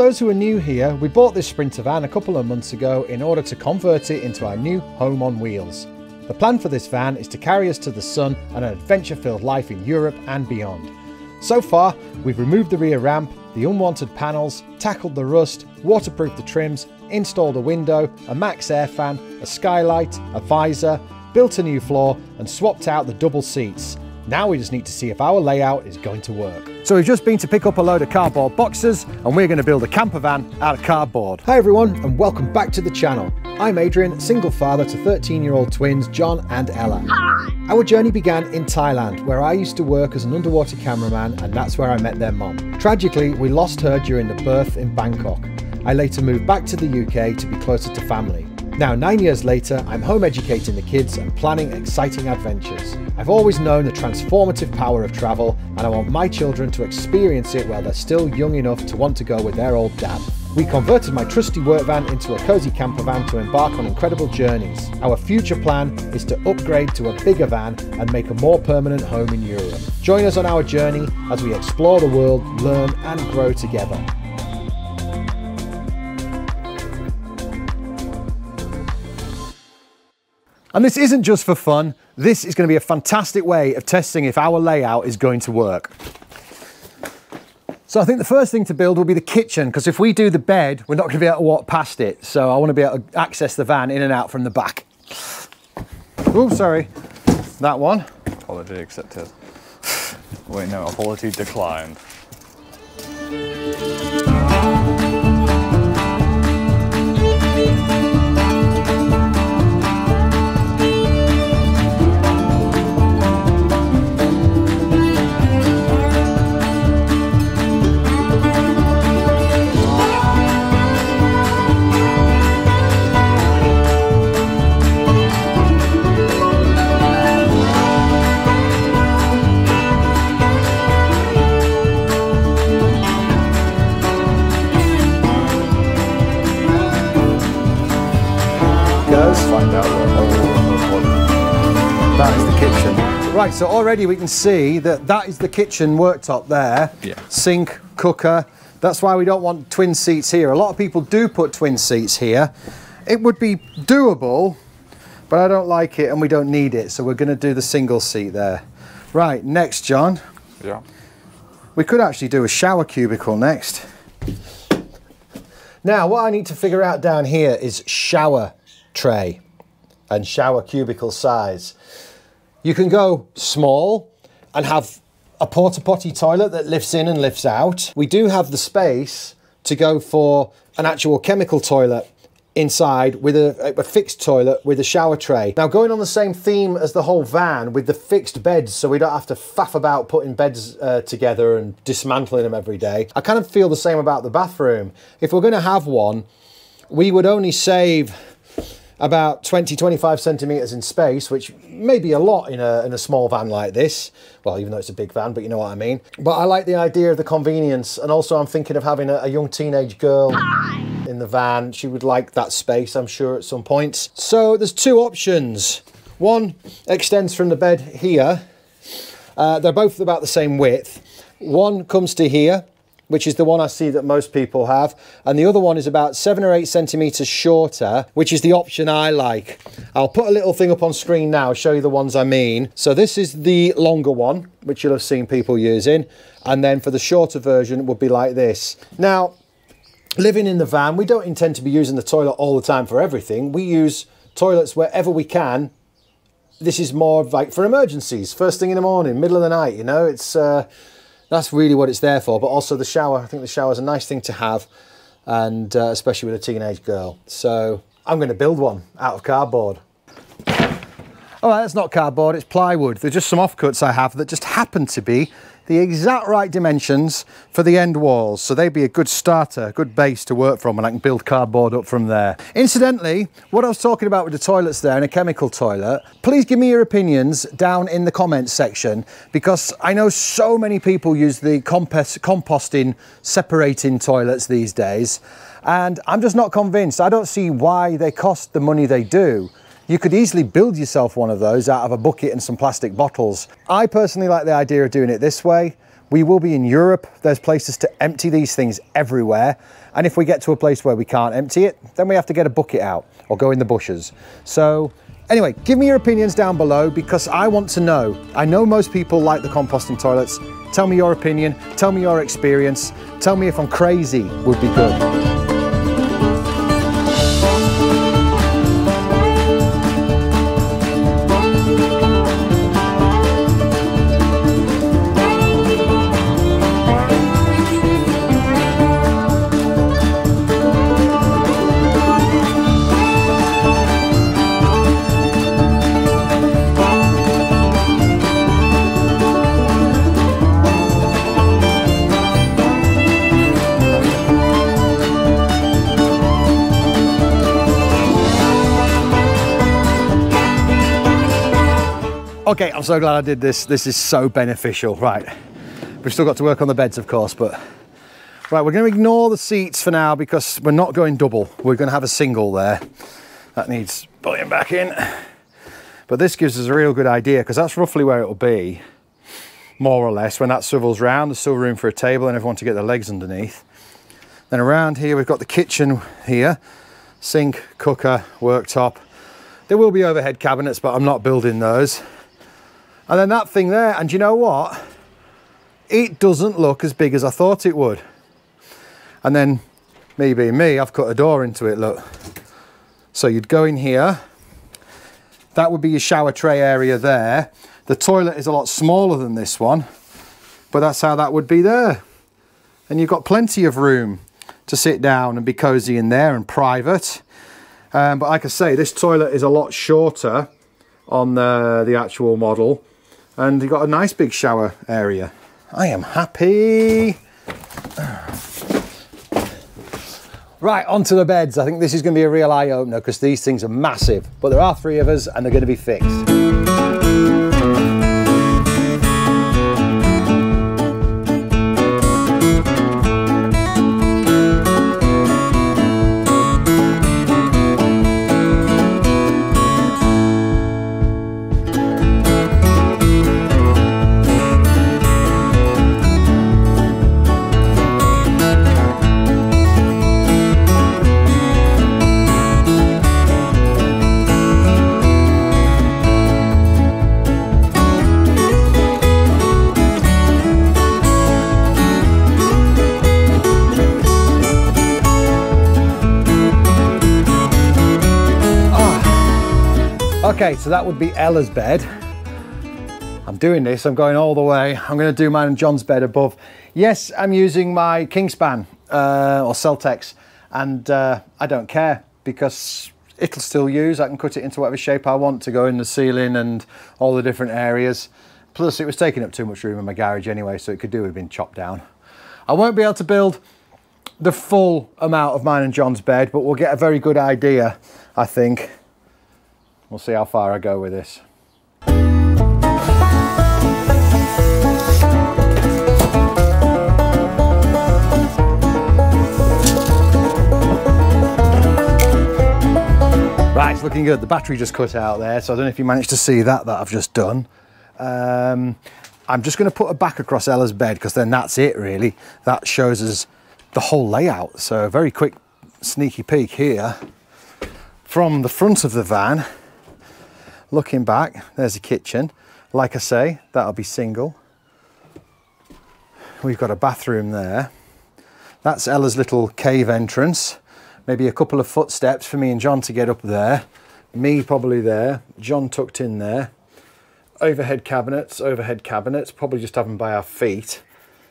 those who are new here, we bought this Sprinter van a couple of months ago in order to convert it into our new home on wheels. The plan for this van is to carry us to the sun and an adventure filled life in Europe and beyond. So far, we've removed the rear ramp, the unwanted panels, tackled the rust, waterproofed the trims, installed a window, a MaxxAir fan, a skylight, a visor, built a new floor, and swapped out the double seats. Now we just need to see if our layout is going to work. So we've just been to pick up a load of cardboard boxes and we're going to build a camper van out of cardboard. Hi everyone and welcome back to the channel. I'm Adrian, single father to 13 year old twins John and Ella. Our journey began in Thailand where I used to work as an underwater cameraman and that's where I met their mom. Tragically, we lost her during the birth in Bangkok. I later moved back to the UK to be closer to family. Now, nine years later, I'm home educating the kids and planning exciting adventures. I've always known the transformative power of travel, and I want my children to experience it while they're still young enough to want to go with their old dad. We converted my trusty work van into a cosy camper van to embark on incredible journeys. Our future plan is to upgrade to a bigger van and make a more permanent home in Europe. Join us on our journey as we explore the world, learn, and grow together. And this isn't just for fun, this is going to be a fantastic way of testing if our layout is going to work. So I think the first thing to build will be the kitchen, because if we do the bed, we're not going to be able to walk past it. So I want to be able to access the van in and out from the back. Oh, sorry, that one. Apology accepted. Wait, no, apology declined. So already we can see that that is the kitchen worktop there. Yeah. Sink, cooker. That's why we don't want twin seats here. A lot of people do put twin seats here. It would be doable, but I don't like it and we don't need it. So we're going to do the single seat there. Right, next, John. yeah. We could actually do a shower cubicle next. Now, what I need to figure out down here is shower tray and shower cubicle size. You can go small and have a porta potty toilet that lifts in and lifts out. We do have the space to go for an actual chemical toilet inside with a, a fixed toilet with a shower tray. Now going on the same theme as the whole van with the fixed beds so we don't have to faff about putting beds uh, together and dismantling them every day. I kind of feel the same about the bathroom. If we're going to have one, we would only save about 20 25 centimeters in space which may be a lot in a, in a small van like this. Well even though it's a big van but you know what i mean. But i like the idea of the convenience and also i'm thinking of having a, a young teenage girl in the van. She would like that space i'm sure at some point. So there's two options. One extends from the bed here. Uh, they're both about the same width. One comes to here which is the one I see that most people have. And the other one is about seven or eight centimeters shorter, which is the option I like. I'll put a little thing up on screen now, show you the ones I mean. So this is the longer one, which you'll have seen people using. And then for the shorter version, it would be like this. Now, living in the van, we don't intend to be using the toilet all the time for everything. We use toilets wherever we can. This is more like for emergencies, first thing in the morning, middle of the night, you know, it's, uh, that's really what it's there for. But also the shower, I think the shower is a nice thing to have, and uh, especially with a teenage girl. So I'm going to build one out of cardboard. Right, that's not cardboard, it's plywood. They're just some offcuts I have that just happen to be the exact right dimensions for the end walls. So they'd be a good starter, a good base to work from and I can build cardboard up from there. Incidentally, what I was talking about with the toilets there and a chemical toilet, please give me your opinions down in the comments section because I know so many people use the compost, composting separating toilets these days and I'm just not convinced. I don't see why they cost the money they do. You could easily build yourself one of those out of a bucket and some plastic bottles. I personally like the idea of doing it this way, We will be in Europe. There's places to empty these things everywhere. And if we get to a place where we can't empty it, then we have to get a bucket out or go in the bushes. So anyway, give me your opinions down below because I want to know. I know most people like the composting toilets. Tell me your opinion, tell me your experience, tell me if I'm crazy would be good. Okay, I'm so glad I did this. This is so beneficial. Right, we've still got to work on the beds, of course, but right, we're going to ignore the seats for now because we're not going double. We're going to have a single there. That needs putting back in. But this gives us a real good idea because that's roughly where it'll be, more or less. When that swivels round, there's still room for a table and everyone to get their legs underneath. Then around here, we've got the kitchen here, sink, cooker, worktop. There will be overhead cabinets, but I'm not building those. And then that thing there, and you know what? It doesn't look as big as I thought it would. And then me being me, I've cut a door into it, look. So you'd go in here, that would be your shower tray area there. The toilet is a lot smaller than this one, but that's how that would be there. And you've got plenty of room to sit down and be cozy in there and private. Um, but like I say, this toilet is a lot shorter on the, the actual model and you've got a nice big shower area. I am happy. Right, onto the beds. I think this is going to be a real eye-opener because these things are massive, but there are three of us and they're going to be fixed. Okay, so that would be Ella's bed. I'm doing this, I'm going all the way. I'm gonna do mine and John's bed above. Yes, I'm using my Kingspan uh, or Celotex and uh, I don't care because it'll still use. I can cut it into whatever shape I want to go in the ceiling and all the different areas. Plus it was taking up too much room in my garage anyway, so it could do with being chopped down. I won't be able to build the full amount of mine and John's bed, but we'll get a very good idea, I think, We'll see how far I go with this. Right, it's looking good. The battery just cut out there, so I don't know if you managed to see that that I've just done. Um, I'm just going to put a back across Ella's bed because then that's it really. That shows us the whole layout. So a very quick sneaky peek here from the front of the van Looking back, there's a kitchen. Like I say, that'll be single. We've got a bathroom there. That's Ella's little cave entrance. Maybe a couple of footsteps for me and John to get up there. Me probably there, John tucked in there. Overhead cabinets, overhead cabinets, probably just have them by our feet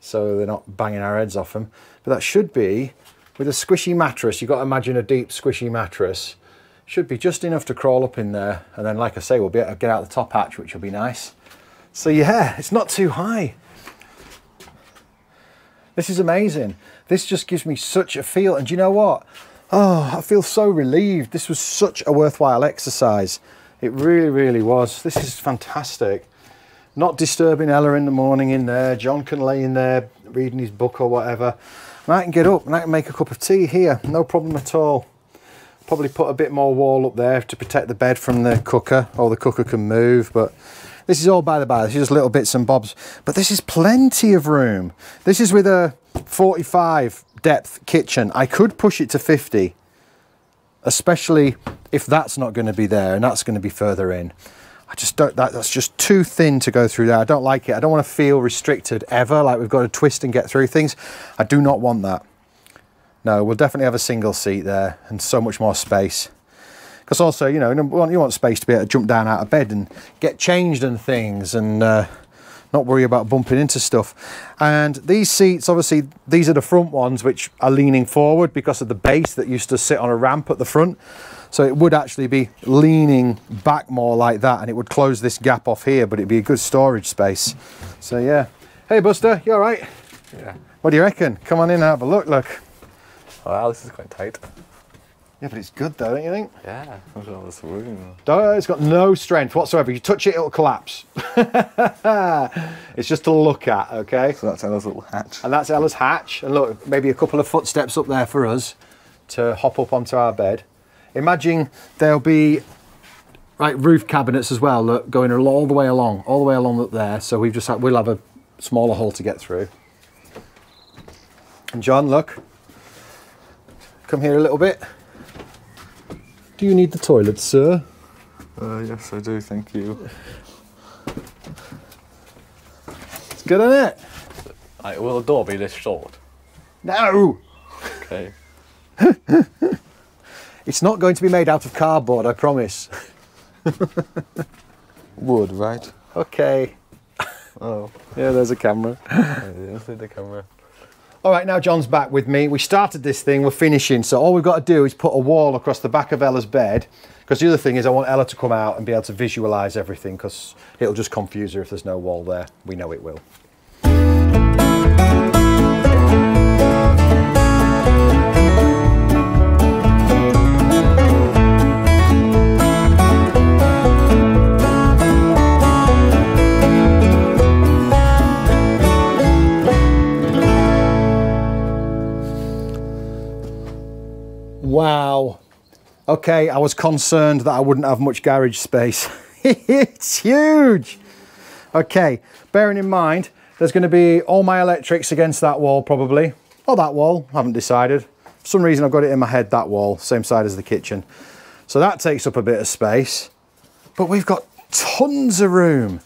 so they're not banging our heads off them. But that should be, with a squishy mattress, you've got to imagine a deep squishy mattress should be just enough to crawl up in there. And then, like I say, we'll be able to get out the top hatch, which will be nice. So yeah, it's not too high. This is amazing. This just gives me such a feel. And you know what? Oh, I feel so relieved. This was such a worthwhile exercise. It really, really was. This is fantastic. Not disturbing Ella in the morning in there. John can lay in there reading his book or whatever. And I can get up and I can make a cup of tea here. No problem at all. Probably put a bit more wall up there to protect the bed from the cooker, or the cooker can move, but This is all by the by. This is just little bits and bobs. But this is plenty of room. This is with a 45 depth kitchen. I could push it to 50, especially if that's not going to be there and that's going to be further in. I just don't, that, that's just too thin to go through there. I don't like it. I don't want to feel restricted ever, like we've got to twist and get through things. I do not want that. No, we'll definitely have a single seat there and so much more space. Because also, you know, you want, you want space to be able to jump down out of bed and get changed and things and uh, not worry about bumping into stuff. And these seats, obviously, these are the front ones which are leaning forward because of the base that used to sit on a ramp at the front. So it would actually be leaning back more like that and it would close this gap off here, but it'd be a good storage space. So yeah. Hey Buster, you all right? Yeah. What do you reckon? Come on in and have a look, look. Oh, wow, this is quite tight. Yeah, but it's good though, don't you think? Yeah. Look at all this room. Don't- It's got no strength whatsoever. You touch it, it'll collapse. it's just to look at, okay? So that's Ella's little hatch. And that's Ella's hatch. And look, maybe a couple of footsteps up there for us to hop up onto our bed. Imagine there'll be right roof cabinets as well, look, going all the way along, all the way along up there. So we've just had, we'll have a smaller hole to get through. And John, look, come here a little bit. Do you need the toilet, sir? Uh, yes, I do. Thank you. It's good, isn't it? Like, will the door be this short? No, Okay. it's not going to be made out of cardboard, I promise. Wood, right? Okay. Oh, Yeah, there's a camera. I didn't see the camera. All right, now John's back with me. We started this thing, we're finishing. So all we've got to do is put a wall across the back of Ella's bed. Because the other thing is I want Ella to come out and be able to visualize everything because it'll just confuse her if there's no wall there. We know it will. Wow. Okay, I was concerned that I wouldn't have much garage space. it's huge. Okay, bearing in mind, there's going to be all my electrics against that wall probably. Or that wall, haven't decided. For some reason I've got it in my head, that wall, same side as the kitchen. So that takes up a bit of space. But we've got tons of room.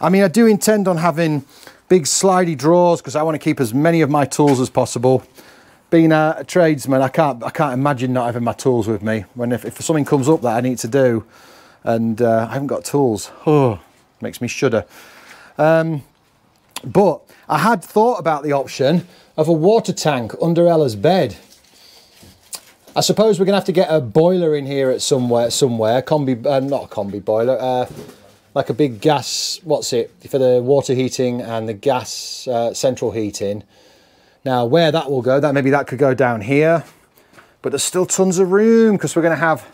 I mean, I do intend on having big slidey drawers because I want to keep as many of my tools as possible being a, a tradesman, I can't I can't imagine not having my tools with me. When if, if something comes up that I need to do, and uh, I haven't got tools, oh, makes me shudder. Um, but I had thought about the option of a water tank under Ella's bed. I suppose we're gonna have to get a boiler in here at somewhere. Somewhere, combi, uh, not a combi boiler, uh, like a big gas. What's it for the water heating and the gas uh, central heating. Now, where that will go, that maybe that could go down here, but there's still tons of room because we're going to have,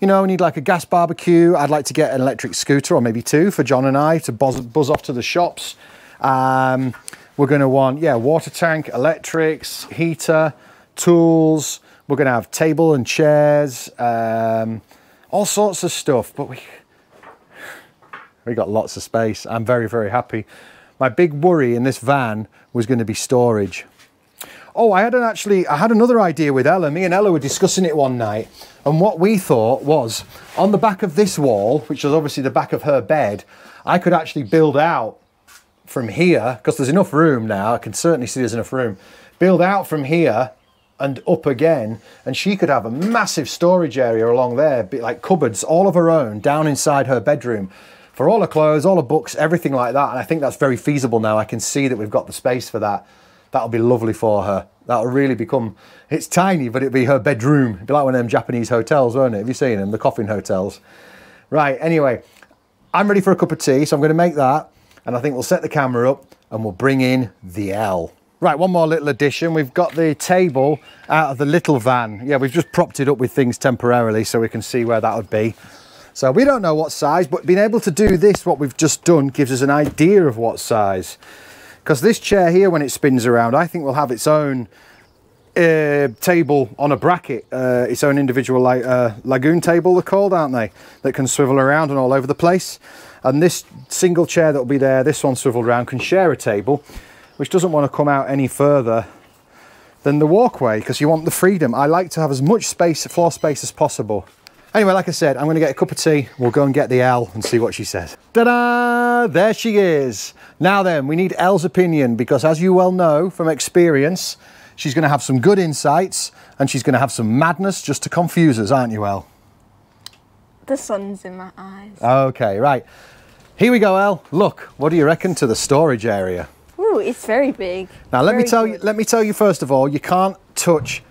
you know, we need like a gas barbecue. I'd like to get an electric scooter or maybe two for John and I to buzz, buzz off to the shops. Um, we're going to want, yeah, water tank, electrics, heater, tools. We're going to have table and chairs, um, all sorts of stuff. But we we got lots of space. I'm very, very happy. My big worry in this van was going to be storage. Oh, I had an actually, I had another idea with Ella. Me and Ella were discussing it one night, and what we thought was on the back of this wall, which was obviously the back of her bed, I could actually build out from here because there's enough room now. I can certainly see there's enough room. Build out from here and up again, and she could have a massive storage area along there, like cupboards all of her own down inside her bedroom for all her clothes, all her books, everything like that. And I think that's very feasible now. I can see that we've got the space for that. That'll be lovely for her. That'll really become, it's tiny, but it'll be her bedroom. It'll be like one of them Japanese hotels, won't it? Have you seen them? The coffin hotels. Right, anyway, I'm ready for a cup of tea, so I'm going to make that. And I think we'll set the camera up and we'll bring in the L. Right, one more little addition. We've got the table out of the little van. Yeah, we've just propped it up with things temporarily so we can see where that would be. So we don't know what size, but being able to do this, what we've just done, gives us an idea of what size. Because this chair here, when it spins around, I think will have its own uh, table on a bracket, uh, its own individual uh, Lagun table they're called, aren't they? That can swivel around and all over the place. And this single chair that will be there, this one swiveled around, can share a table, which doesn't want to come out any further than the walkway because you want the freedom. I like to have as much space, floor space as possible. Anyway, like I said, I'm going to get a cup of tea. We'll go and get the L and see what she says. Ta-da! There she is. Now then, we need Elle's opinion because as you well know from experience, she's going to have some good insights and she's going to have some madness just to confuse us, aren't you, Elle? The sun's in my eyes. Okay, right. Here we go, Elle. Look, what do you reckon to the storage area? Ooh, it's very big. Now let me tell you let me tell you first of all, you can't touch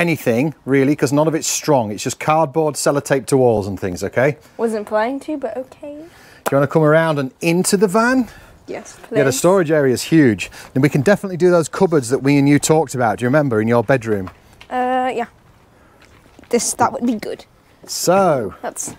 anything really because none of it's strong. It's just cardboard sellotape to walls and things, okay? Wasn't planning to, but okay. Do you want to come around and into the van? Yes, please. Yeah, the storage area is huge. And we can definitely do those cupboards that we and you talked about. Do you remember in your bedroom? Uh, yeah. This that would be good. So, That's.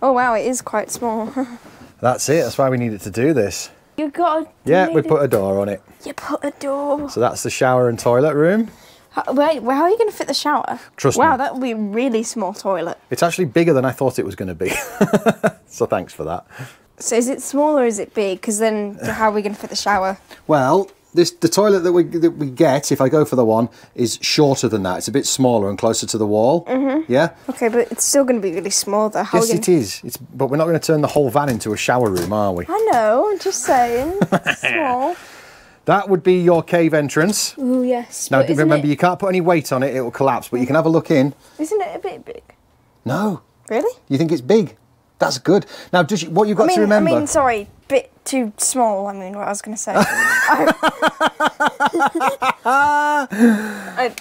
Oh wow, it is quite small. that's it. That's why we needed to do this. you got. Yeah, we put a door on it. You put a door. So that's the shower and toilet room. How, wait, how are you going to fit the shower? Trust wow, me. that would be a really small toilet. It's actually bigger than I thought it was going to be. so thanks for that. So is it small or is it big? Because then how are we going to fit the shower? Well, this the toilet that we that we get if I go for the one is shorter than that. It's a bit smaller and closer to the wall. Mm-hmm. Yeah. Okay, but it's still going to be really small though. How yes, gonna... is. It's but we're not going to turn the whole van into a shower room, are we? I know, I'm just saying. Small. That would be your cave entrance. Oh yes. Now remember, it, you can't put any weight on it; it will collapse. But you can have a look in. Isn't it a bit big? No, Really? you think it's big? That's good. Now, just what you've got I mean, to remember. I mean, sorry, bit too small. I mean, what I was going to say. I,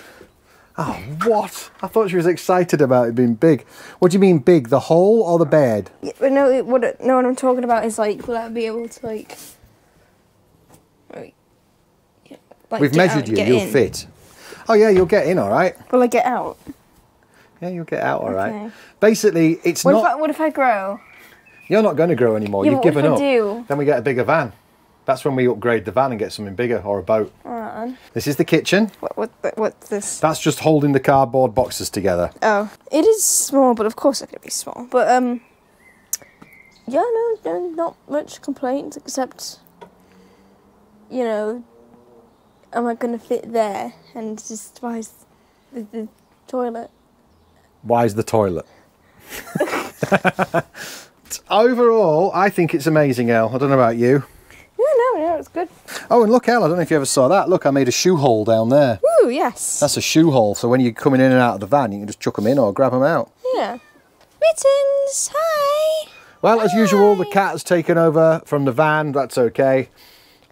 oh, what? I thought she was excited about it being big. What do you mean big? The hole or the bed? yeah, but no, it, what, no, what I'm talking about is like, will I be able to like, yeah, like We've measured you. You'll in? fit. Oh yeah, you'll get in all right. Will I get out? Yeah, you'll get out all right. Okay. Basically, it's What not. if I, what if I grow? You're not going to grow anymore. Yeah, You've given up. do? Then we get a bigger van. That's when we upgrade the van and get something bigger or a boat. Alright. This is the kitchen. What what what's this? That's just holding the cardboard boxes together. Oh, it is small, but of course it could be small. But um, yeah, no, no, not much complaints except, you know, am I gonna fit there? And just why is the, the toilet? Why is the toilet? Overall, I think it's amazing, El. I don't know about you. Yeah, no, no, it's good. Oh, and look, El, I don't know if you ever saw that. Look, I made a shoe hole down there. Ooh, yes. That's a shoe hole, so when you're coming in and out of the van, you can just chuck them in or grab them out. yeah. Mittens, hi. Well, as usual, the cat has taken over from the van. That's okay.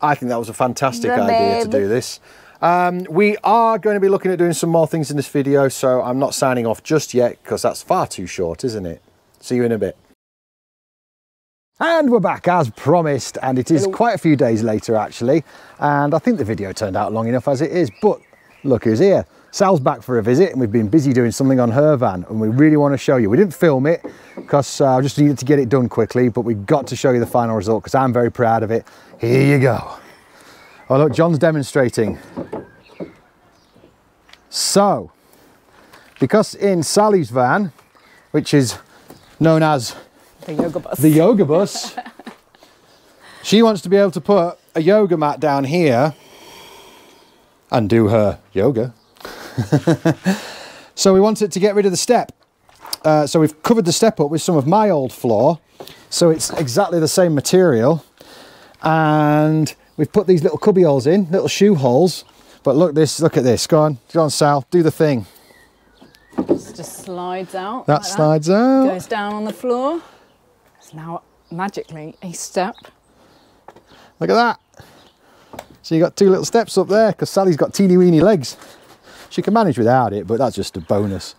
I think that was a fantastic idea to do this. Um, we are going to be looking at doing some more things in this video, so I'm not signing off just yet because that's far too short, isn't it? See you in a bit. And we're back as promised, and it is quite a few days later actually. And I think the video turned out long enough as it is, but look who's here. Sal's back for a visit, and we've been busy doing something on her van, and we really want to show you. We didn't film it because uh, I just needed to get it done quickly, but we got to show you the final result because I'm very proud of it. Here you go. Oh, look, John's demonstrating. So, because in Sally's van, which is known as The yoga bus. the yoga bus. she wants to be able to put a yoga mat down here and do her yoga. so we wanted to get rid of the step. Uh, so we've covered the step up with some of my old floor. So it's exactly the same material. And we've put these little cubby holes in, little shoe holes. But look this, look at this. Go on, go on Sal, do the thing. just slides out. That like slides out. Goes down on the floor. It's now magically a step. Look at that. So you got two little steps up there because Sally's got teeny weeny legs. She can manage without it, but that's just a bonus.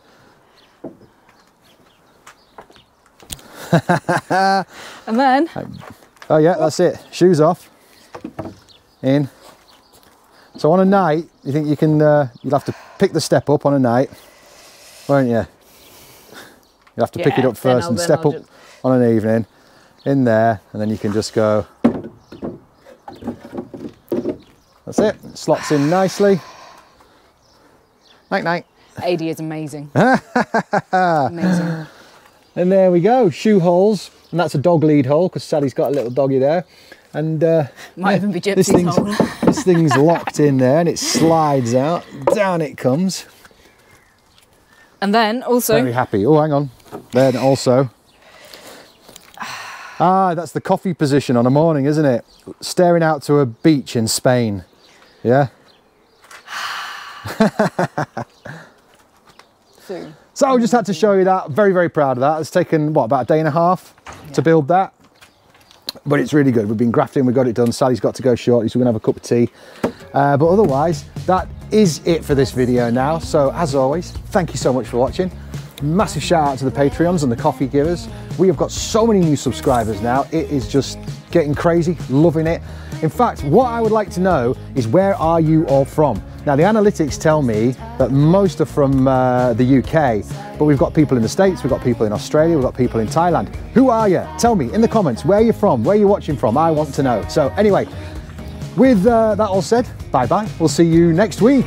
And then Oh yeah, that's it. Shoes off. In. So on a night, you think you can? Uh, you'll have to pick the step up on a night, won't you? You'll have to pick it up first and step I'll up just- on an evening, in there, and then you can just go. That's it. Slots in nicely. Night night. AD is amazing. amazing. And there we go, shoe holes. And that's a dog lead hole because Sally's got a little doggy there. And uh, Might even be this Gypsy's thing's, hole. this thing's locked in there and it slides out. Down it comes. And then also, Very happy. Oh, hang on. Then also. Ah, that's the coffee position on a morning, isn't it? Staring out to a beach in Spain. Yeah. soon. So I just had to show you that. Very, very proud of that. It's taken, what, about a day and a half to build that. But it's really good. We've been grafting, we got it done. Sally's got to go shortly, so we're gonna have a cup of tea. Uh, but otherwise, that is it for this video now. So as always, thank you so much for watching. Massive shout out to the Patreons and the coffee givers. We have got so many new subscribers now. It is just getting crazy, loving it. In fact, what I would like to know is where are you all from? Now the analytics tell me that most are from uh, the UK, but we've got people in the States, we've got people in Australia, we've got people in Thailand. Who are you? Tell me in the comments where you're from, where you're watching from. I want to know. So anyway, with uh, that all said, bye bye. We'll see you next week.